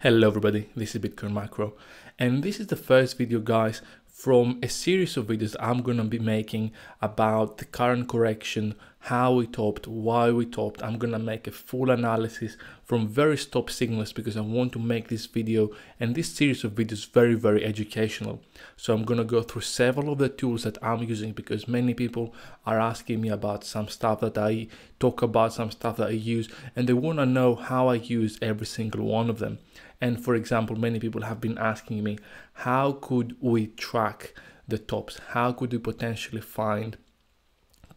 Hello everybody, this is Bitcoin Macro and this is the first video guys from a series of videos I'm going to be making about the current correction, how we topped, why we topped. I'm going to make a full analysis from various top signals because I want to make this video and this series of videos very, very educational. So I'm going to go through several of the tools that I'm using because many people are asking me about some stuff that I talk about, some stuff that I use, and they want to know how I use every single one of them. And for example, many people have been asking me, how could we track the tops? How could we potentially find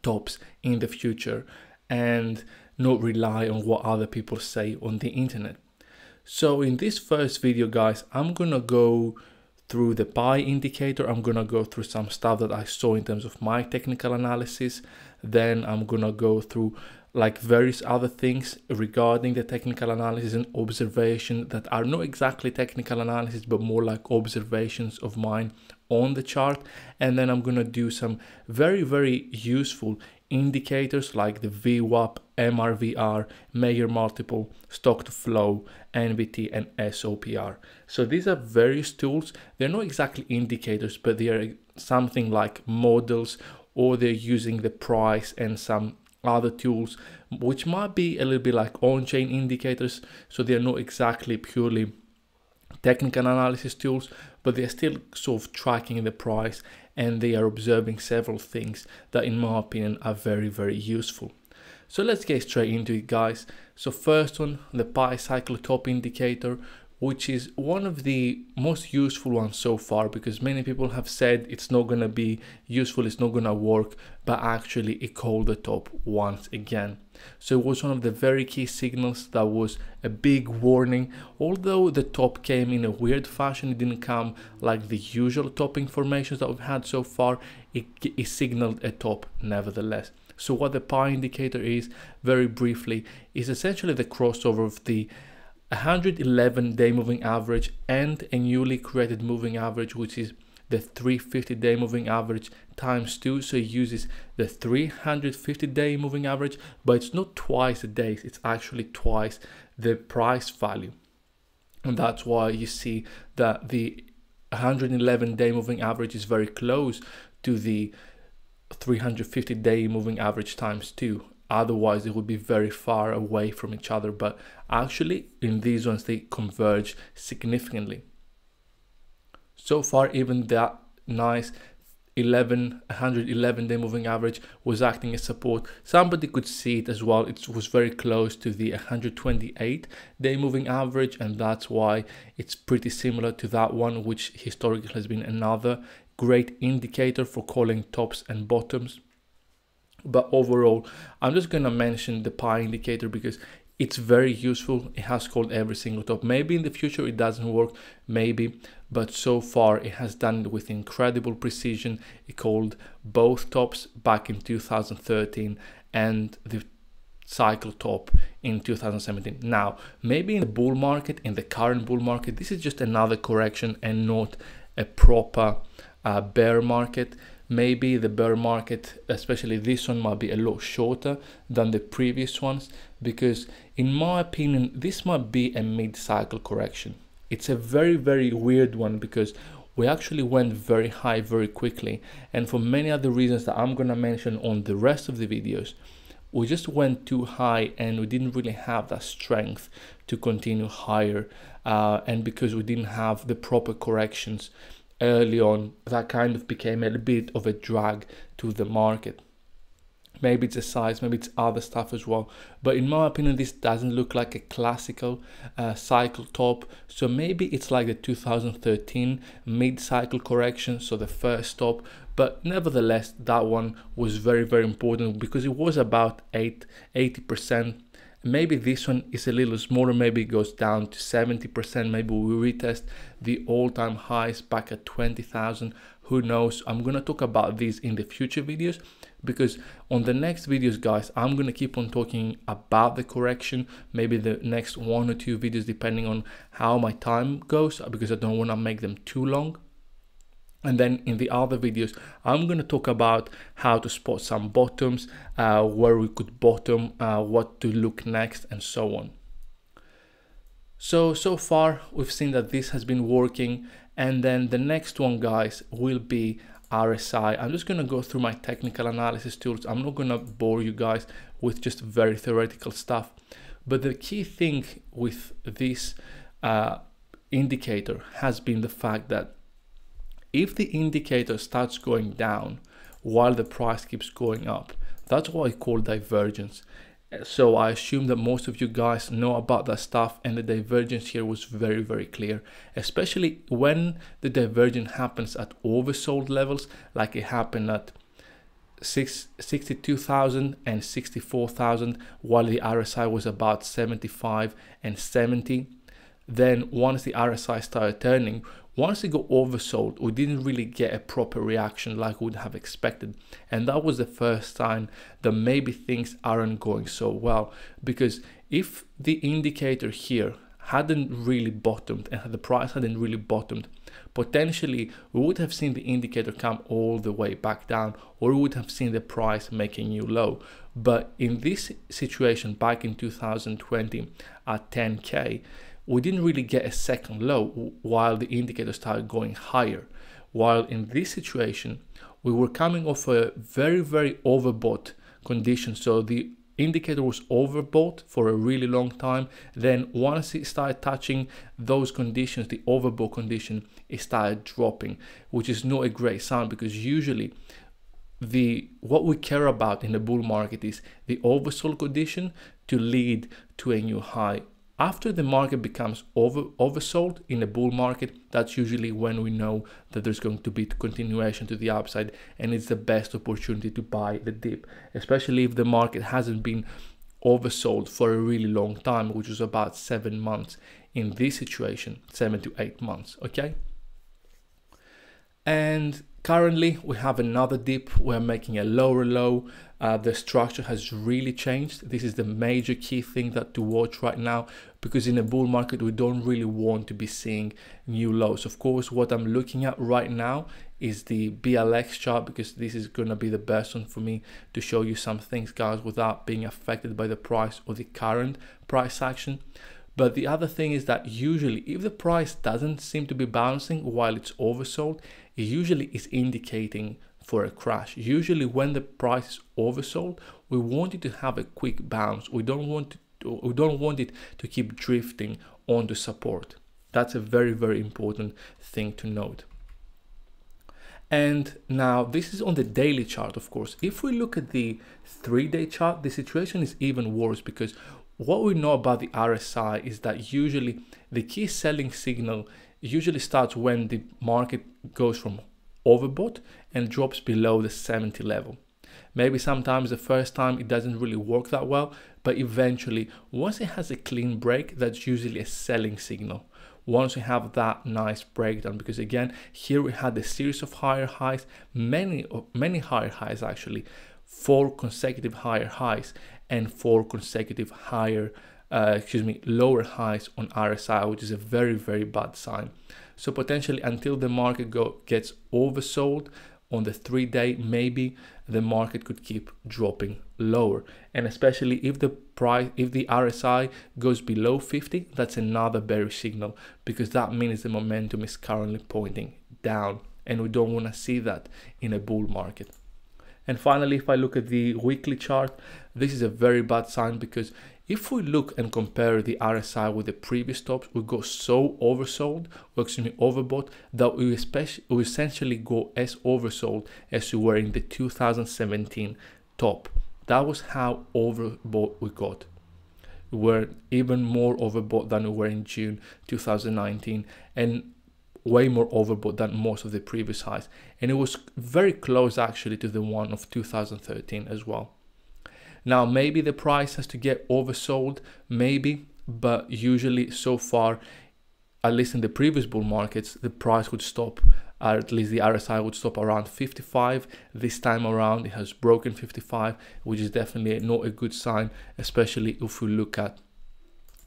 tops in the future and not rely on what other people say on the internet? So in this first video, guys, I'm gonna go through the pi indicator. I'm gonna go through some stuff that I saw in terms of my technical analysis. Then I'm gonna go through like various other things regarding the technical analysis and observation that are not exactly technical analysis but more like observations of mine on the chart and then I'm gonna do some very very useful indicators like the VWAP, MRVR, Mayer multiple, stock to flow, NVT and SOPR. So these are various tools. They're not exactly indicators but they are something like models or they're using the price and some other tools which might be a little bit like on-chain indicators so they're not exactly purely technical analysis tools but they're still sort of tracking the price and they are observing several things that in my opinion are very very useful so let's get straight into it guys so first one the pi cycle top indicator which is one of the most useful ones so far because many people have said it's not going to be useful, it's not going to work, but actually it called the top once again. So it was one of the very key signals that was a big warning. Although the top came in a weird fashion, it didn't come like the usual topping formations that we've had so far, it, it signaled a top nevertheless. So what the pi indicator is, very briefly, is essentially the crossover of the 111 day moving average and a newly created moving average which is the 350 day moving average times 2 so it uses the 350 day moving average but it's not twice the days it's actually twice the price value. And that's why you see that the 111 day moving average is very close to the 350 day moving average times 2 otherwise it would be very far away from each other but actually in these ones they converge significantly so far even that nice 11 111 day moving average was acting as support. Somebody could see it as well. It was very close to the 128 day moving average and that's why it's pretty similar to that one which historically has been another great indicator for calling tops and bottoms. But overall i'm just going to mention the pi indicator because it's very useful. It has called every single top. Maybe in the future it doesn't work. Maybe but so far it has done it with incredible precision. It called both tops back in 2013 and the cycle top in 2017 now maybe in the bull market in the current bull market this is just another correction and not a proper uh, bear market. Maybe the bear market especially this one might be a lot shorter than the previous ones because in my opinion this might be a mid-cycle correction it's a very very weird one because we actually went very high very quickly and for many other reasons that i'm going to mention on the rest of the videos we just went too high and we didn't really have that strength to continue higher uh, and because we didn't have the proper corrections early on that kind of became a bit of a drag to the market. Maybe it's a size, maybe it's other stuff as well. But in my opinion, this doesn't look like a classical uh, cycle top. So maybe it's like the 2013 mid-cycle correction, so the first stop. But nevertheless, that one was very, very important because it was about 8, 80% Maybe this one is a little smaller, maybe it goes down to 70%, maybe we retest the all-time highs back at 20,000, who knows. I'm gonna talk about these in the future videos because on the next videos guys i'm going to keep on talking about the correction maybe the next one or two videos depending on how my time goes because i don't want to make them too long and then in the other videos, I'm going to talk about how to spot some bottoms, uh, where we could bottom, uh, what to look next, and so on. So, so far we've seen that this has been working and then the next one guys will be RSI. I'm just going to go through my technical analysis tools. I'm not going to bore you guys with just very theoretical stuff. But the key thing with this uh, indicator has been the fact that if the indicator starts going down while the price keeps going up, that's what I call divergence. So I assume that most of you guys know about that stuff and the divergence here was very, very clear, especially when the divergence happens at oversold levels, like it happened at 62,000 and 64,000, while the RSI was about 75 and 70. Then once the RSI started turning, once it got oversold, we didn't really get a proper reaction like we would have expected. And that was the first sign that maybe things aren't going so well. Because if the indicator here hadn't really bottomed and the price hadn't really bottomed, potentially we would have seen the indicator come all the way back down or we would have seen the price make a new low. But in this situation back in 2020 at 10K, we didn't really get a second low while the indicator started going higher. While in this situation, we were coming off a very, very overbought condition. So the indicator was overbought for a really long time. Then once it started touching those conditions, the overbought condition, it started dropping, which is not a great sign because usually the what we care about in the bull market is the oversold condition to lead to a new high after the market becomes over oversold in a bull market, that's usually when we know that there's going to be continuation to the upside and it's the best opportunity to buy the dip, especially if the market hasn't been oversold for a really long time, which is about seven months in this situation, seven to eight months, okay? And currently we have another dip, we're making a lower low, uh, the structure has really changed. This is the major key thing that to watch right now because in a bull market we don't really want to be seeing new lows. Of course, what I'm looking at right now is the BLX chart because this is going to be the best one for me to show you some things guys without being affected by the price or the current price action. But the other thing is that usually if the price doesn't seem to be bouncing while it's oversold, usually is indicating for a crash. Usually when the price is oversold, we want it to have a quick bounce. We don't want to, we don't want it to keep drifting onto support. That's a very, very important thing to note. And now this is on the daily chart, of course. If we look at the three day chart, the situation is even worse because what we know about the RSI is that usually the key selling signal usually starts when the market goes from overbought and drops below the 70 level. Maybe sometimes the first time it doesn't really work that well, but eventually, once it has a clean break, that's usually a selling signal. Once we have that nice breakdown, because again, here we had a series of higher highs, many, many higher highs actually, four consecutive higher highs and four consecutive higher, uh, excuse me, lower highs on RSI, which is a very, very bad sign. So potentially until the market go, gets oversold on the three day, maybe the market could keep dropping lower. And especially if the price, if the RSI goes below 50, that's another bearish signal because that means the momentum is currently pointing down and we don't want to see that in a bull market. And finally, if I look at the weekly chart, this is a very bad sign because if we look and compare the RSI with the previous tops, we go so oversold, or excuse me, overbought, that we, especially, we essentially go as oversold as we were in the 2017 top. That was how overbought we got. We were even more overbought than we were in June 2019 and way more overbought than most of the previous highs. And it was very close actually to the one of 2013 as well. Now, maybe the price has to get oversold, maybe, but usually so far, at least in the previous bull markets, the price would stop, or at least the RSI would stop around 55. This time around, it has broken 55, which is definitely not a good sign, especially if we look at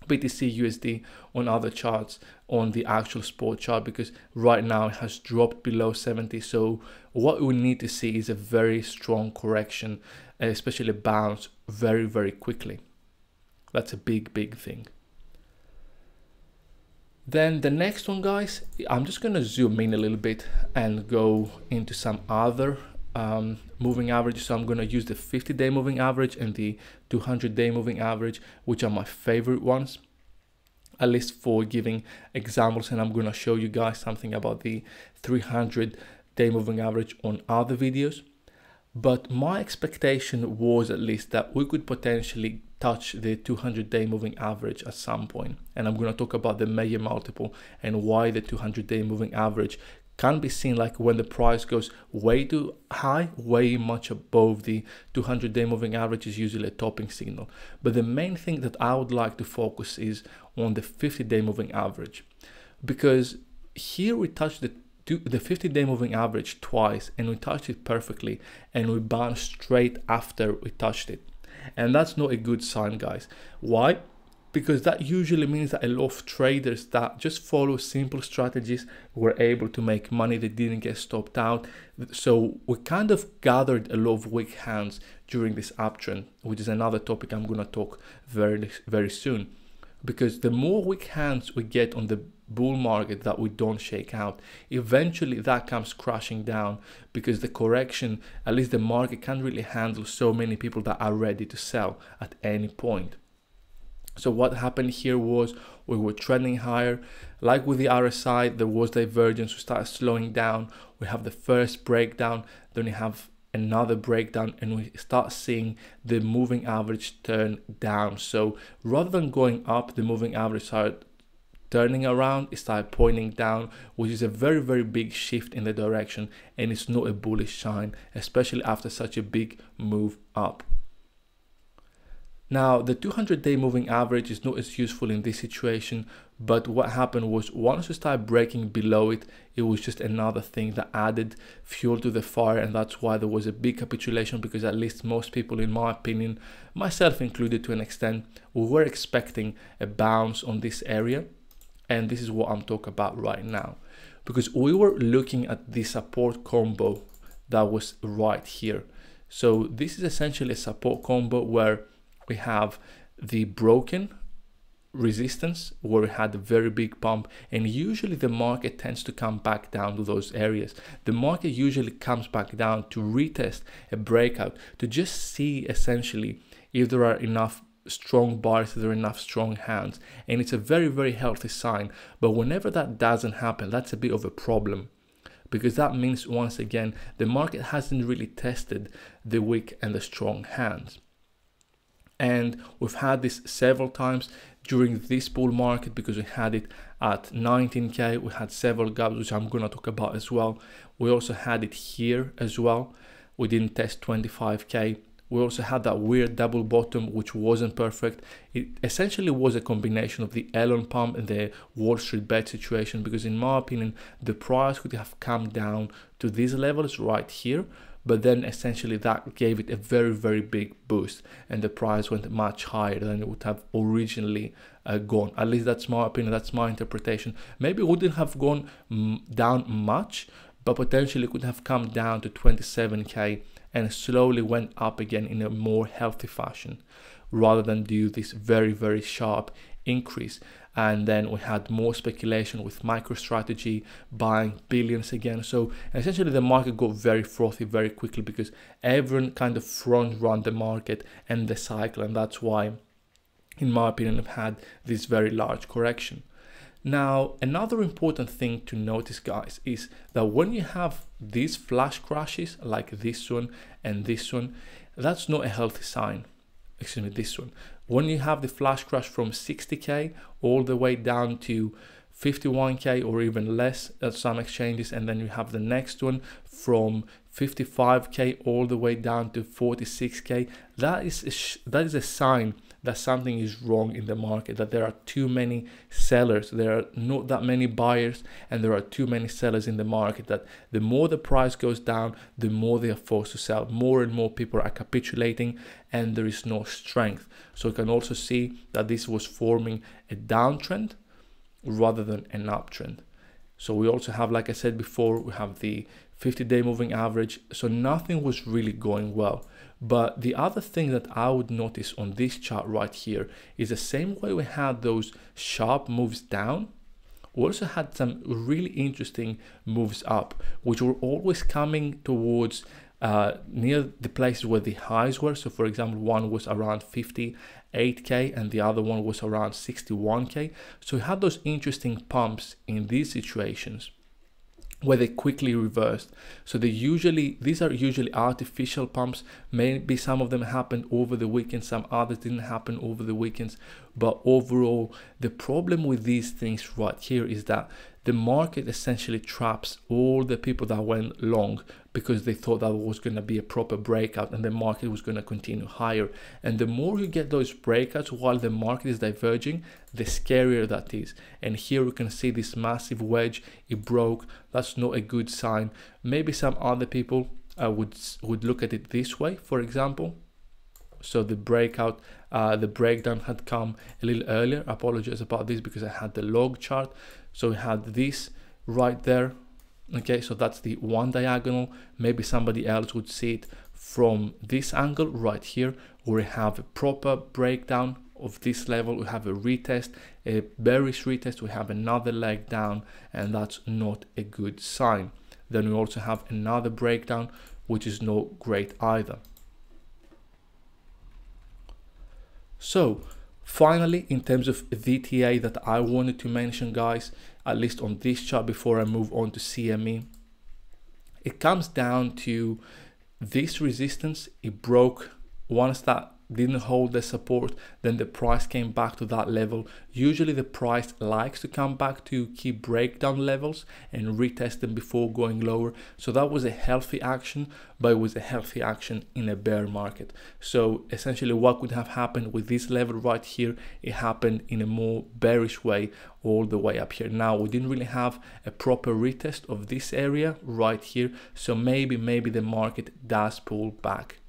BTC USD on other charts on the actual spot chart because right now it has dropped below 70 so what we need to see is a very strong correction especially bounce very, very quickly. That's a big, big thing. Then the next one, guys, I'm just going to zoom in a little bit and go into some other um, moving averages. So I'm going to use the 50 day moving average and the 200 day moving average, which are my favorite ones, at least for giving examples. And I'm going to show you guys something about the 300 day moving average on other videos. But my expectation was at least that we could potentially touch the 200 day moving average at some point. And I'm going to talk about the Mayer multiple and why the 200 day moving average can be seen like when the price goes way too high, way much above the 200 day moving average is usually a topping signal. But the main thing that I would like to focus is on the 50 day moving average because here we touch the the 50 day moving average twice and we touched it perfectly and we bounced straight after we touched it. And that's not a good sign guys. Why? Because that usually means that a lot of traders that just follow simple strategies were able to make money. They didn't get stopped out. So we kind of gathered a lot of weak hands during this uptrend which is another topic i'm going to talk very very soon. Because the more weak hands we get on the bull market that we don't shake out eventually that comes crashing down because the correction at least the market can't really handle so many people that are ready to sell at any point so what happened here was we were trending higher. Like with the RSI, there was divergence. We started slowing down. We have the first breakdown. Then we have another breakdown and we start seeing the moving average turn down. So rather than going up, the moving average started turning around, it started pointing down, which is a very, very big shift in the direction and it's not a bullish sign, especially after such a big move up. Now, the 200 day moving average is not as useful in this situation, but what happened was once we started breaking below it, it was just another thing that added fuel to the fire, and that's why there was a big capitulation because at least most people, in my opinion, myself included to an extent, we were expecting a bounce on this area, and this is what I'm talking about right now because we were looking at the support combo that was right here. So this is essentially a support combo where we have the broken resistance where we had a very big pump and usually the market tends to come back down to those areas the market usually comes back down to retest a breakout to just see essentially if there are enough strong bars there are enough strong hands. And it's a very very healthy sign. But whenever that doesn't happen that's a bit of a problem. Because that means once again the market hasn't really tested the weak and the strong hands. And we've had this several times during this bull market because we had it at 19k we had several gaps which i'm going to talk about as well. We also had it here as well. We didn't test 25k we also had that weird double bottom which wasn't perfect. It essentially was a combination of the elon pump and the wall street bet situation because in my opinion the price could have come down to these levels right here but then essentially that gave it a very very big boost and the price went much higher than it would have originally uh, gone. At least that's my opinion that's my interpretation. Maybe it wouldn't have gone down much but potentially could have come down to 27k and slowly went up again in a more healthy fashion rather than do this very very sharp increase and then we had more speculation with MicroStrategy buying billions again. So essentially, the market got very frothy very quickly because everyone kind of front run the market and the cycle, and that's why, in my opinion, I've had this very large correction. Now, another important thing to notice, guys, is that when you have these flash crashes like this one and this one, that's not a healthy sign. Excuse me, this one when you have the flash crash from 60k all the way down to 51k or even less at some exchanges and then you have the next one from 55k all the way down to 46k that is a, that is a sign that something is wrong in the market, that there are too many sellers, there are not that many buyers, and there are too many sellers in the market. That the more the price goes down, the more they are forced to sell. More and more people are capitulating, and there is no strength. So you can also see that this was forming a downtrend rather than an uptrend. So we also have, like I said before, we have the 50 day moving average. So nothing was really going well. But the other thing that I would notice on this chart right here is the same way we had those sharp moves down, we also had some really interesting moves up, which were always coming towards uh, near the places where the highs were. So, for example, one was around 58k and the other one was around 61k. So, you had those interesting pumps in these situations where they quickly reversed. So they usually these are usually artificial pumps. Maybe some of them happened over the weekend, some others didn't happen over the weekends. But overall, the problem with these things right here is that the market essentially traps all the people that went long because they thought that was going to be a proper breakout and the market was going to continue higher. And the more you get those breakouts while the market is diverging, the scarier that is. And here we can see this massive wedge, it broke. That's not a good sign. Maybe some other people uh, would would look at it this way, for example. So the breakout, uh, the breakdown had come a little earlier. I apologize about this because I had the log chart. So we had this right there. Okay, so that's the one diagonal. Maybe somebody else would see it from this angle right here, we have a proper breakdown of this level. We have a retest, a bearish retest. We have another leg down, and that's not a good sign. Then we also have another breakdown, which is not great either. So finally, in terms of VTA that I wanted to mention guys, at least on this chart before I move on to CME, it comes down to this resistance. It broke once that didn't hold the support then the price came back to that level. Usually the price likes to come back to key breakdown levels and retest them before going lower. So that was a healthy action but it was a healthy action in a bear market. So essentially what could have happened with this level right here it happened in a more bearish way all the way up here. Now we didn't really have a proper retest of this area right here so maybe maybe the market does pull back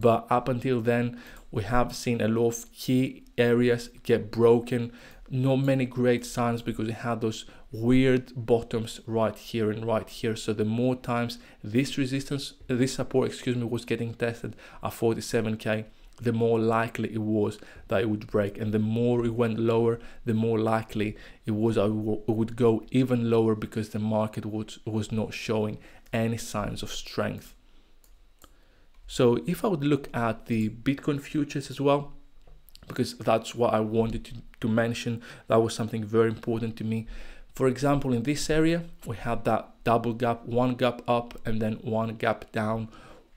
but up until then we have seen a lot of key areas get broken. Not many great signs because it had those weird bottoms right here and right here. So the more times this resistance this support excuse me was getting tested at 47k the more likely it was that it would break. And the more it went lower the more likely it was it would go even lower because the market was was not showing any signs of strength so if I would look at the Bitcoin futures as well, because that's what I wanted to, to mention, that was something very important to me. For example, in this area, we had that double gap, one gap up and then one gap down.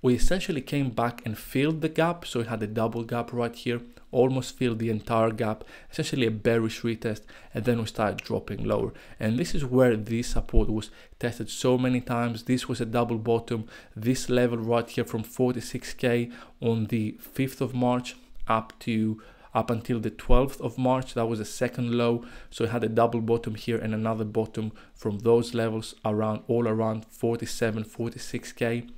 We essentially came back and filled the gap. So we had a double gap right here almost filled the entire gap, essentially a bearish retest, and then we started dropping lower. And this is where this support was tested so many times. This was a double bottom. This level right here from 46k on the 5th of March up to up until the 12th of March. That was a second low. So it had a double bottom here and another bottom from those levels around all around 47, 46k.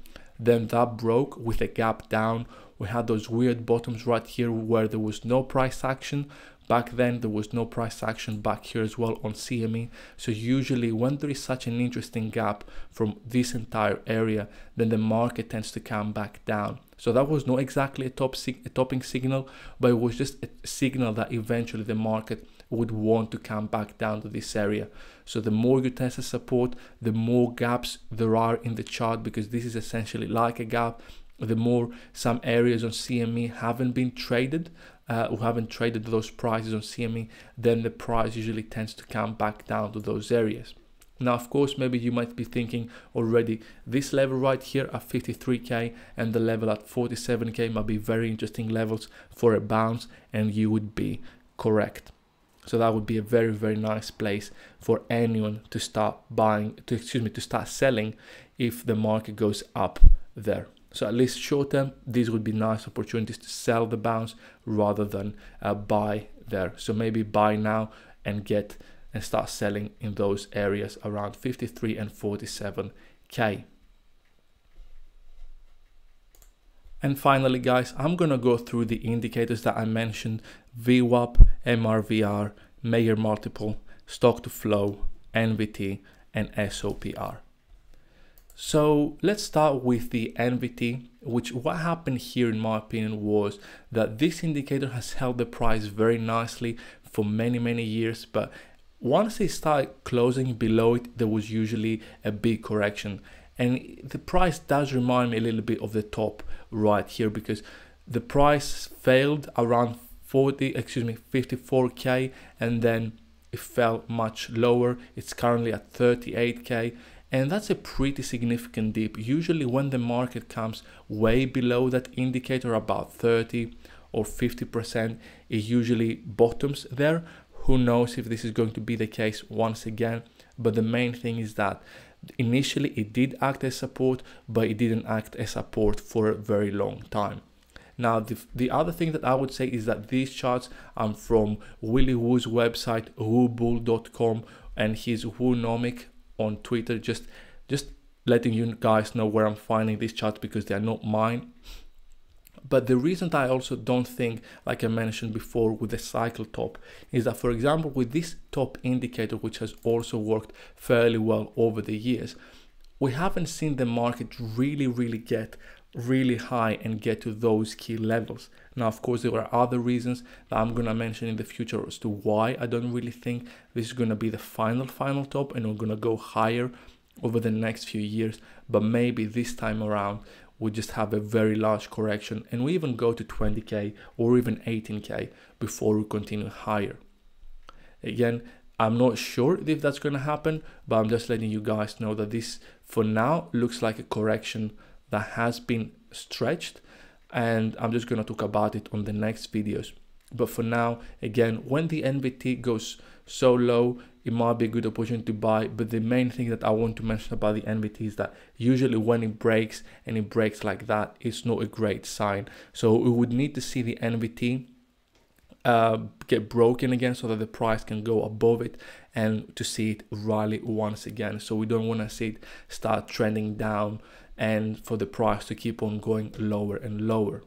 Then that broke with a gap down. We had those weird bottoms right here where there was no price action. Back then there was no price action back here as well on CME so usually when there is such an interesting gap from this entire area then the market tends to come back down. So that was not exactly a top a topping signal but it was just a signal that eventually the market would want to come back down to this area so the more you test the support the more gaps there are in the chart because this is essentially like a gap the more some areas on CME haven't been traded, uh, who haven't traded those prices on CME, then the price usually tends to come back down to those areas. Now, of course, maybe you might be thinking already this level right here at 53k and the level at 47k might be very interesting levels for a bounce, and you would be correct. So that would be a very, very nice place for anyone to start buying, to excuse me, to start selling if the market goes up there. So at least short term, these would be nice opportunities to sell the bounce rather than uh, buy there. So maybe buy now and get and start selling in those areas around 53 and 47k. And finally, guys, I'm gonna go through the indicators that I mentioned, VWAP, MRVR, Mayer multiple, stock to flow, NVT, and SOPR. So let's start with the NVT, which what happened here in my opinion was that this indicator has held the price very nicely for many, many years, but once they start closing below it, there was usually a big correction. And the price does remind me a little bit of the top right here because the price failed around 40, excuse me, 54k and then it fell much lower. It's currently at 38k and that's a pretty significant dip. Usually when the market comes way below that indicator about 30 or 50%, it usually bottoms there. Who knows if this is going to be the case once again, but the main thing is that initially it did act as support, but it didn't act as support for a very long time. Now, the, the other thing that I would say is that these charts are from Willy Woo's website, woobull.com, and his Woonomic on Twitter. Just, just letting you guys know where I'm finding these charts because they are not mine. But the reason I also don't think, like I mentioned before with the cycle top, is that for example, with this top indicator, which has also worked fairly well over the years, we haven't seen the market really, really get really high and get to those key levels. Now, of course, there are other reasons that I'm going to mention in the future as to why I don't really think this is going to be the final, final top and we're going to go higher over the next few years. But maybe this time around, we just have a very large correction and we even go to 20k or even 18k before we continue higher. Again, I'm not sure if that's going to happen, but I'm just letting you guys know that this for now looks like a correction that has been stretched and I'm just going to talk about it on the next videos. But for now, again, when the NVT goes so low, it might be a good opportunity to buy. But the main thing that I want to mention about the NVT is that usually when it breaks and it breaks like that, it's not a great sign. So we would need to see the NVT uh, get broken again so that the price can go above it and to see it rally once again. So we don't want to see it start trending down and for the price to keep on going lower and lower.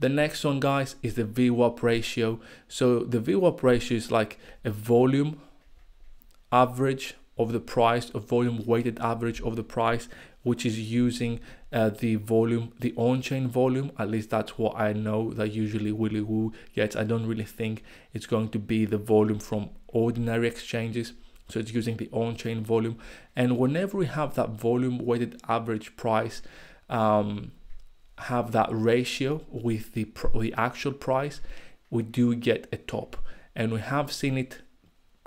The next one, guys, is the VWAP ratio. So the VWAP ratio is like a volume average of the price, a volume weighted average of the price, which is using uh, the volume, the on-chain volume. At least that's what I know that usually Willy Woo gets. I don't really think it's going to be the volume from ordinary exchanges. So it's using the on-chain volume. And whenever we have that volume weighted average price, um, have that ratio with the, the actual price, we do get a top. And we have seen it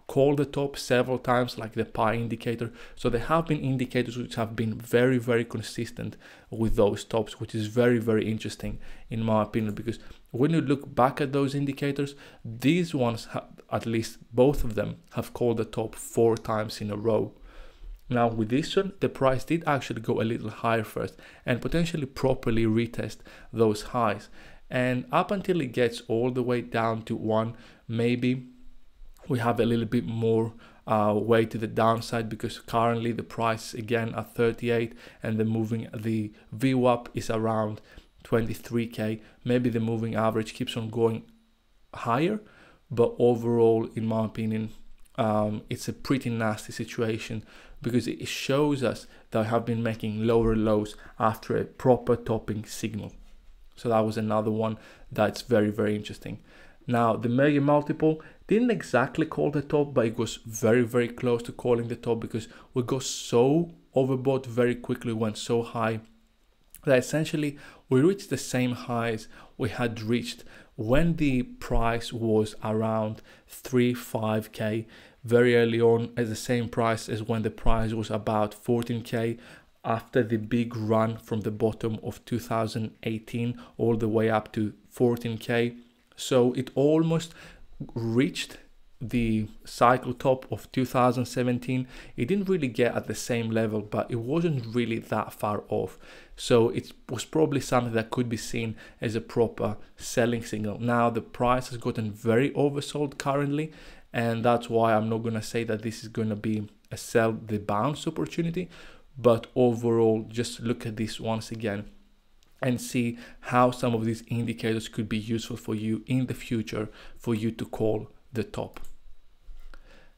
call the top several times like the pi indicator. So there have been indicators which have been very very consistent with those tops which is very very interesting in my opinion. Because when you look back at those indicators these ones at least both of them have called the top four times in a row now with this one, the price did actually go a little higher first and potentially properly retest those highs. And up until it gets all the way down to one, maybe we have a little bit more uh, way to the downside because currently the price again at 38 and the moving the VWAP is around 23k. Maybe the moving average keeps on going higher, but overall, in my opinion, um, it's a pretty nasty situation because it shows us that I have been making lower lows after a proper topping signal. So that was another one that's very, very interesting. Now, the Mayer multiple didn't exactly call the top, but it was very, very close to calling the top because we got so overbought very quickly, went so high that essentially we reached the same highs we had reached when the price was around 3 5k very early on at the same price as when the price was about 14k after the big run from the bottom of 2018 all the way up to 14k so it almost reached the cycle top of 2017 it didn't really get at the same level but it wasn't really that far off. So it was probably something that could be seen as a proper selling signal. Now the price has gotten very oversold currently and that's why i'm not going to say that this is going to be a sell the bounce opportunity but overall just look at this once again and see how some of these indicators could be useful for you in the future for you to call the top.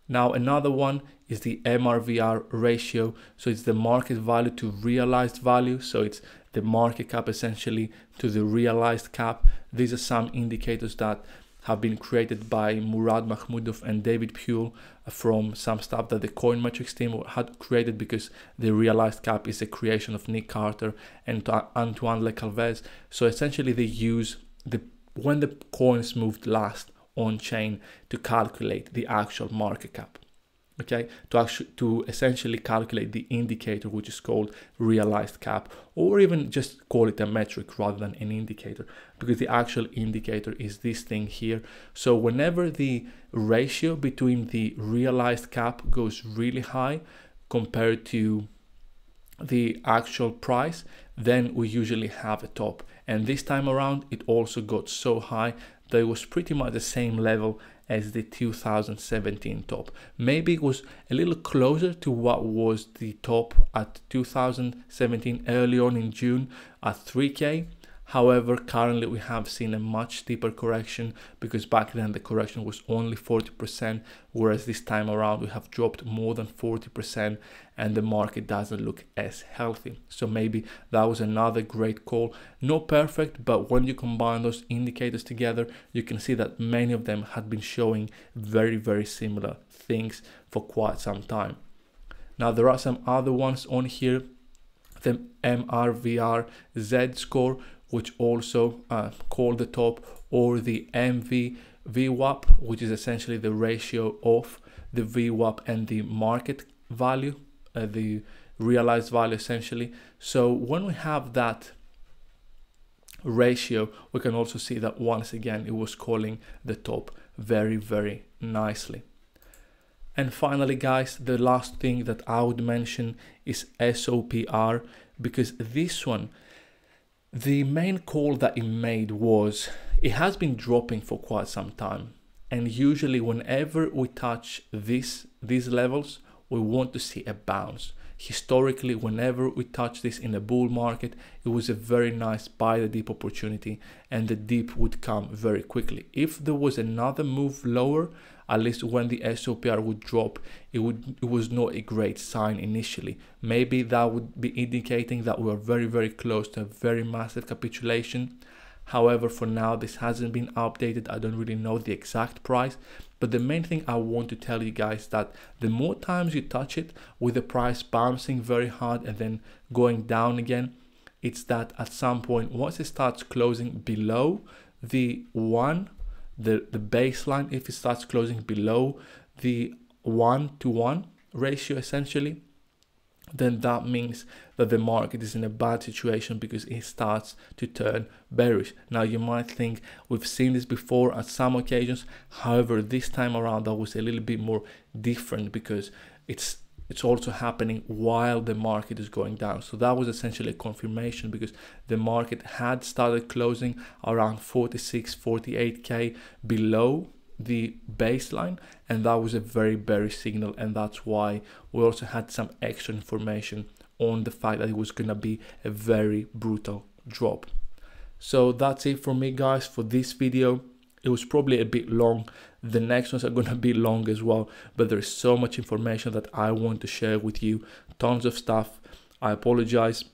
Now another one is the MRVR ratio. So it's the market value to realized value. So it's the market cap essentially to the realized cap. These are some indicators that have been created by Murad Mahmudov and David Puell uh, from some stuff that the Coin Coinmetrics team had created because the realized cap is a creation of Nick Carter and Antoine Le Calvez. So essentially they use the when the coins moved last on chain to calculate the actual market cap okay to actually to essentially calculate the indicator which is called realized cap or even just call it a metric rather than an indicator because the actual indicator is this thing here. So whenever the ratio between the realized cap goes really high compared to the actual price then we usually have a top. And this time around it also got so high that was pretty much the same level as the 2017 top. Maybe it was a little closer to what was the top at 2017 early on in June at 3k However, currently we have seen a much steeper correction because back then the correction was only 40%, whereas this time around we have dropped more than 40% and the market doesn't look as healthy. So maybe that was another great call. Not perfect, but when you combine those indicators together, you can see that many of them had been showing very, very similar things for quite some time. Now there are some other ones on here the MRVR Z score, which also uh, called the top, or the MV VWAP, which is essentially the ratio of the VWAP and the market value, uh, the realized value essentially. So when we have that ratio, we can also see that once again it was calling the top very, very nicely. And finally, guys, the last thing that I would mention is SOPR because this one the main call that it made was it has been dropping for quite some time. And usually whenever we touch this these levels, we want to see a bounce. Historically, whenever we touch this in a bull market, it was a very nice buy the dip opportunity and the dip would come very quickly. If there was another move lower, at least when the SOPR would drop, it would it was not a great sign initially. Maybe that would be indicating that we are very very close to a very massive capitulation. However, for now this hasn't been updated. I don't really know the exact price, but the main thing I want to tell you guys that the more times you touch it with the price bouncing very hard and then going down again, it's that at some point once it starts closing below the one the, the baseline if it starts closing below the one to one ratio essentially then that means that the market is in a bad situation because it starts to turn bearish. Now you might think we've seen this before at some occasions. However, this time around that was a little bit more different because it's it's also happening while the market is going down. So that was essentially a confirmation because the market had started closing around 46, 48k below the baseline and that was a very bearish signal and that's why we also had some extra information on the fact that it was going to be a very brutal drop. So that's it for me guys for this video. It was probably a bit long. The next ones are going to be long as well, but there's so much information that I want to share with you. Tons of stuff. I apologize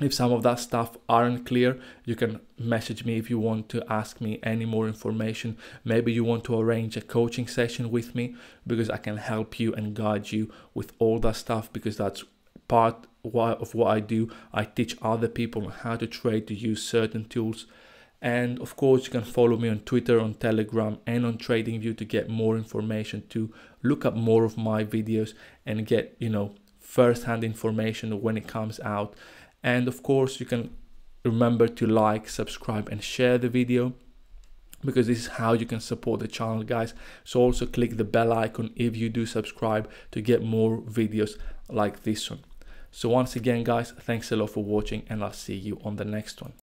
if some of that stuff aren't clear. You can message me if you want to ask me any more information. Maybe you want to arrange a coaching session with me because i can help you and guide you with all that stuff because that's part of what i do. I teach other people how to trade to use certain tools and of course, you can follow me on Twitter, on Telegram, and on TradingView to get more information, to look up more of my videos and get, you know, first-hand information when it comes out. And of course, you can remember to like, subscribe, and share the video because this is how you can support the channel guys. So also click the bell icon if you do subscribe to get more videos like this one. So once again guys thanks a lot for watching and i'll see you on the next one